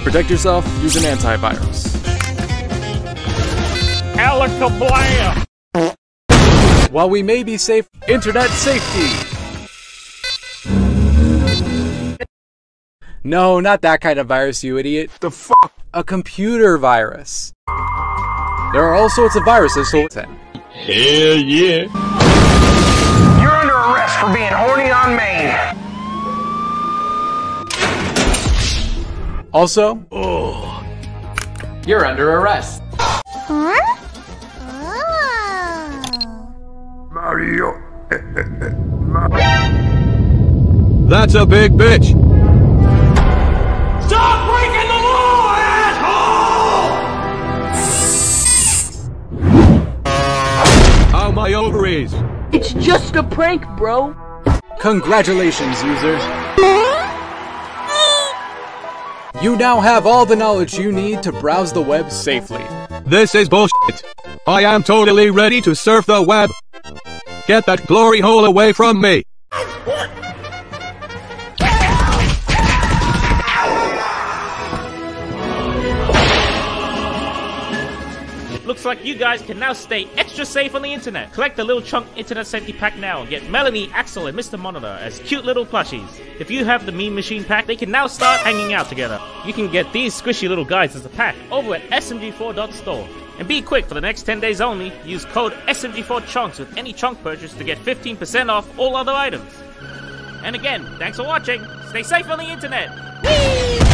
To protect yourself, use an antivirus. Alakablam! While we may be safe, internet safety! No, not that kind of virus, you idiot. The fuck? A computer virus. There are all sorts of viruses, so Hell yeah! Also, oh. You're under arrest. Huh? Oh. Mario. That's a big bitch! Stop breaking the law, asshole! How my ovaries? It's just a prank, bro. congratulations, user. You now have all the knowledge you need to browse the web safely. This is bullshit. I am totally ready to surf the web. Get that glory hole away from me. Looks like you guys can now stay extra safe on the internet. Collect the Little Chunk Internet Safety Pack now and get Melanie, Axol, and Mr. Monitor as cute little plushies. If you have the Meme Machine Pack, they can now start hanging out together. You can get these squishy little guys as a pack over at smg4.store. And be quick for the next 10 days only, use code SMG4CHUNKS with any chunk purchase to get 15% off all other items. And again, thanks for watching. Stay safe on the internet. Whee!